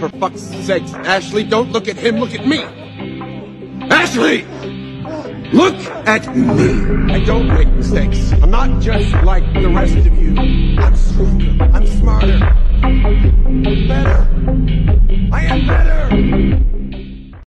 For fuck's sake, Ashley, don't look at him, look at me! Ashley! Look at me! I don't make mistakes. I'm not just like the rest of you.